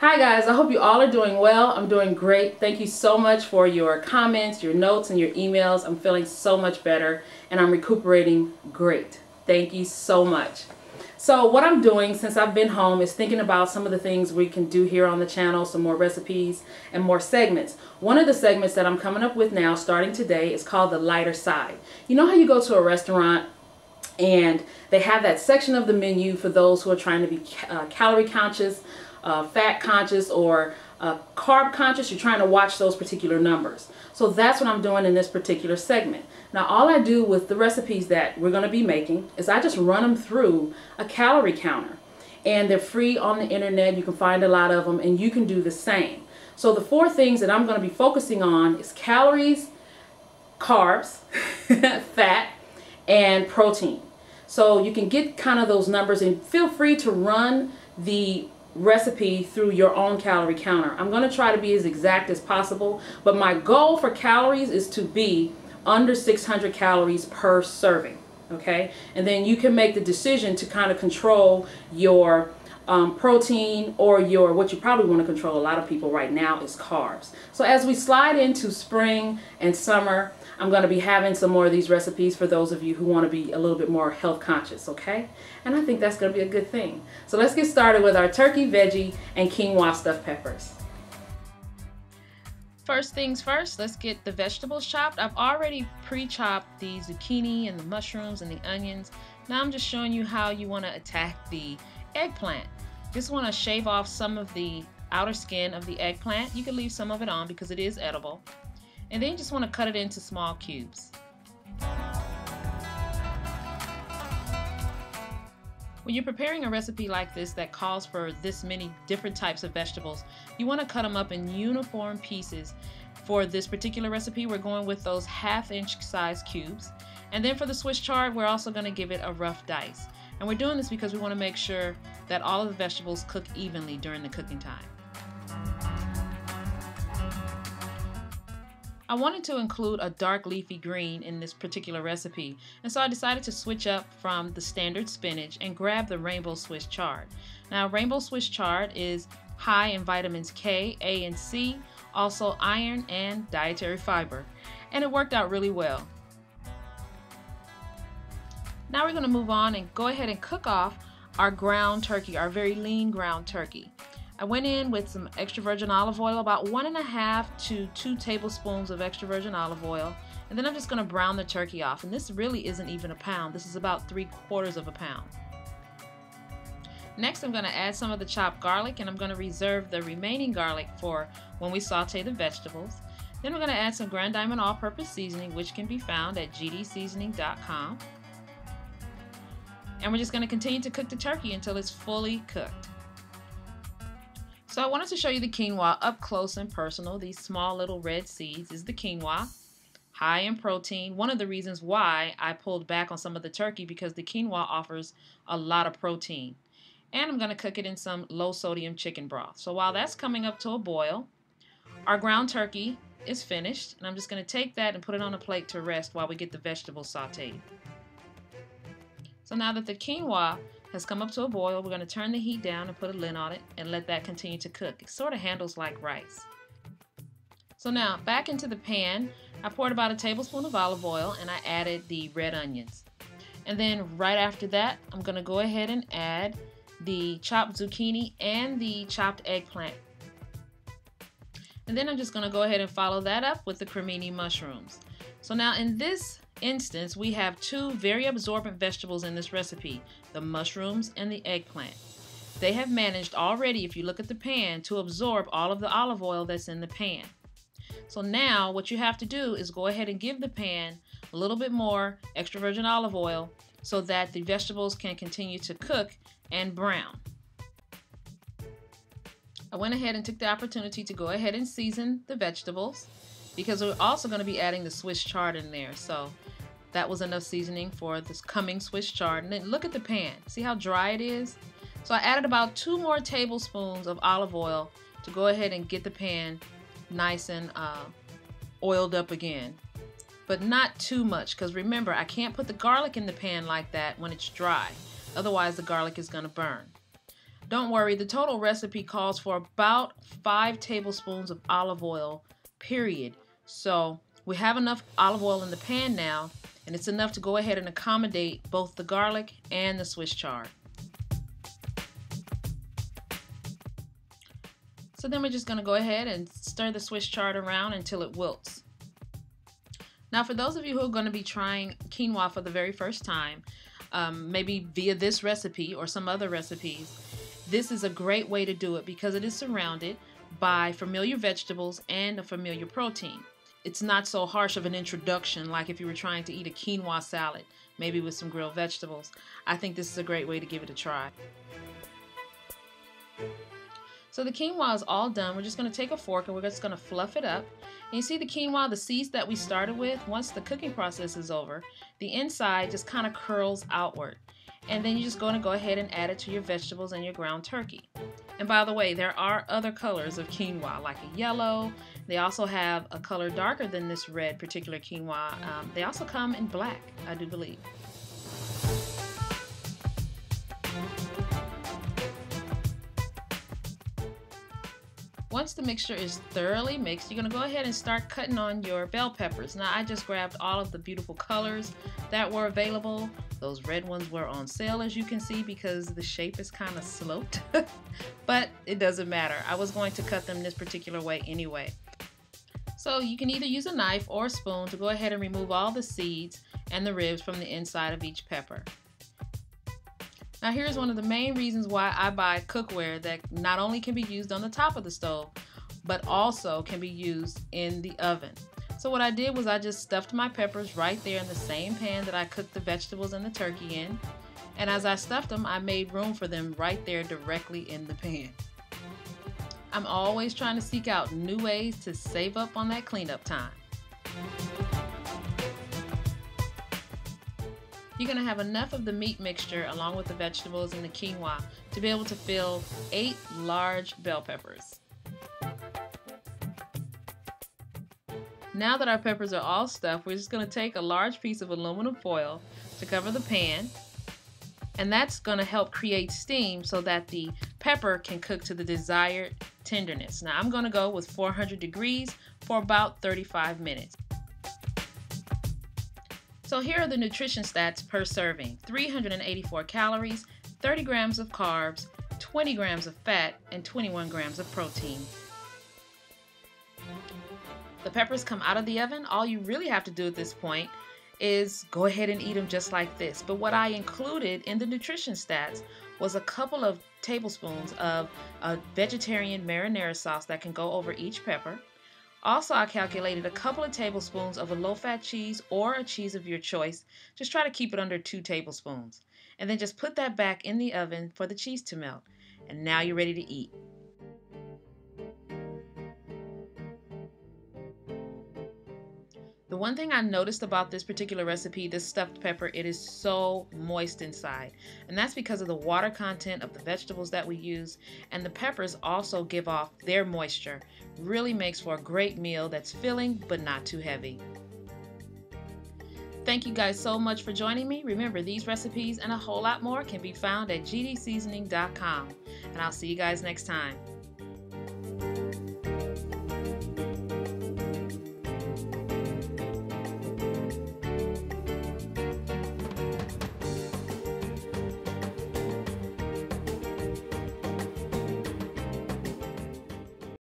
Hi guys, I hope you all are doing well. I'm doing great. Thank you so much for your comments, your notes, and your emails. I'm feeling so much better and I'm recuperating great. Thank you so much. So what I'm doing since I've been home is thinking about some of the things we can do here on the channel, some more recipes and more segments. One of the segments that I'm coming up with now starting today is called the lighter side. You know how you go to a restaurant and they have that section of the menu for those who are trying to be uh, calorie conscious, uh, fat conscious or uh, carb conscious, you're trying to watch those particular numbers. So that's what I'm doing in this particular segment. Now all I do with the recipes that we're going to be making is I just run them through a calorie counter. And they're free on the internet. You can find a lot of them and you can do the same. So the four things that I'm going to be focusing on is calories, carbs, fat, and protein. So you can get kind of those numbers and feel free to run the recipe through your own calorie counter. I'm going to try to be as exact as possible, but my goal for calories is to be under 600 calories per serving. Okay, and then you can make the decision to kind of control your um, protein or your what you probably want to control a lot of people right now is carbs. So as we slide into spring and summer, I'm going to be having some more of these recipes for those of you who want to be a little bit more health conscious, okay? And I think that's going to be a good thing. So let's get started with our turkey, veggie, and quinoa stuffed peppers. First things first, let's get the vegetables chopped. I've already pre-chopped the zucchini and the mushrooms and the onions. Now I'm just showing you how you want to attack the eggplant. Just want to shave off some of the outer skin of the eggplant. You can leave some of it on because it is edible. And then you just want to cut it into small cubes. When you're preparing a recipe like this that calls for this many different types of vegetables, you want to cut them up in uniform pieces. For this particular recipe, we're going with those half inch size cubes. And then for the Swiss chard, we're also going to give it a rough dice. And we're doing this because we want to make sure that all of the vegetables cook evenly during the cooking time. I wanted to include a dark leafy green in this particular recipe, and so I decided to switch up from the standard spinach and grab the Rainbow Swiss chard. Now, Rainbow Swiss chard is high in vitamins K, A, and C, also iron and dietary fiber, and it worked out really well. Now we're going to move on and go ahead and cook off our ground turkey, our very lean ground turkey. I went in with some extra virgin olive oil, about one and a half to two tablespoons of extra virgin olive oil. And then I'm just going to brown the turkey off. And this really isn't even a pound. This is about three quarters of a pound. Next, I'm going to add some of the chopped garlic and I'm going to reserve the remaining garlic for when we saute the vegetables. Then we're going to add some Grand Diamond all-purpose seasoning, which can be found at gdseasoning.com. And we're just going to continue to cook the turkey until it's fully cooked. So I wanted to show you the quinoa up close and personal. These small little red seeds is the quinoa, high in protein. One of the reasons why I pulled back on some of the turkey because the quinoa offers a lot of protein. And I'm going to cook it in some low sodium chicken broth. So while that's coming up to a boil, our ground turkey is finished. And I'm just going to take that and put it on a plate to rest while we get the vegetables sauteed. So now that the quinoa has come up to a boil. We're going to turn the heat down and put a lid on it and let that continue to cook. It sort of handles like rice. So now back into the pan, I poured about a tablespoon of olive oil and I added the red onions. And then right after that, I'm going to go ahead and add the chopped zucchini and the chopped eggplant. And then I'm just going to go ahead and follow that up with the cremini mushrooms. So now in this instance, we have two very absorbent vegetables in this recipe, the mushrooms and the eggplant. They have managed already, if you look at the pan, to absorb all of the olive oil that's in the pan. So now what you have to do is go ahead and give the pan a little bit more extra virgin olive oil so that the vegetables can continue to cook and brown. I went ahead and took the opportunity to go ahead and season the vegetables because we're also going to be adding the Swiss chard in there. So that was enough seasoning for this coming Swiss chard. And then look at the pan. See how dry it is? So I added about two more tablespoons of olive oil to go ahead and get the pan nice and uh, oiled up again. But not too much because remember, I can't put the garlic in the pan like that when it's dry. Otherwise, the garlic is going to burn. Don't worry, the total recipe calls for about five tablespoons of olive oil, period. So we have enough olive oil in the pan now, and it's enough to go ahead and accommodate both the garlic and the Swiss chard. So then we're just going to go ahead and stir the Swiss chard around until it wilts. Now for those of you who are going to be trying quinoa for the very first time, um, maybe via this recipe or some other recipes, this is a great way to do it because it is surrounded by familiar vegetables and a familiar protein. It's not so harsh of an introduction like if you were trying to eat a quinoa salad, maybe with some grilled vegetables. I think this is a great way to give it a try. So the quinoa is all done. We're just going to take a fork and we're just going to fluff it up. And you see the quinoa, the seeds that we started with, once the cooking process is over, the inside just kind of curls outward. And then you're just going to go ahead and add it to your vegetables and your ground turkey. And by the way, there are other colors of quinoa, like a yellow. They also have a color darker than this red particular quinoa. Um, they also come in black, I do believe. Once the mixture is thoroughly mixed, you're going to go ahead and start cutting on your bell peppers. Now I just grabbed all of the beautiful colors that were available. Those red ones were on sale as you can see because the shape is kind of sloped, but it doesn't matter. I was going to cut them this particular way anyway. So you can either use a knife or a spoon to go ahead and remove all the seeds and the ribs from the inside of each pepper. Now here's one of the main reasons why I buy cookware that not only can be used on the top of the stove, but also can be used in the oven. So what I did was I just stuffed my peppers right there in the same pan that I cooked the vegetables and the turkey in. And as I stuffed them, I made room for them right there directly in the pan. I'm always trying to seek out new ways to save up on that cleanup time. You're going to have enough of the meat mixture along with the vegetables and the quinoa to be able to fill eight large bell peppers. Now that our peppers are all stuffed, we're just going to take a large piece of aluminum foil to cover the pan and that's going to help create steam so that the pepper can cook to the desired tenderness. Now I'm going to go with 400 degrees for about 35 minutes. So here are the nutrition stats per serving 384 calories, 30 grams of carbs, 20 grams of fat, and 21 grams of protein. The peppers come out of the oven. All you really have to do at this point is go ahead and eat them just like this. But what I included in the nutrition stats was a couple of tablespoons of a vegetarian marinara sauce that can go over each pepper also, I calculated a couple of tablespoons of a low-fat cheese or a cheese of your choice. Just try to keep it under two tablespoons. And then just put that back in the oven for the cheese to melt. And now you're ready to eat. The one thing I noticed about this particular recipe, this stuffed pepper, it is so moist inside. And that's because of the water content of the vegetables that we use. And the peppers also give off their moisture. Really makes for a great meal that's filling but not too heavy. Thank you guys so much for joining me. Remember, these recipes and a whole lot more can be found at gdseasoning.com. And I'll see you guys next time.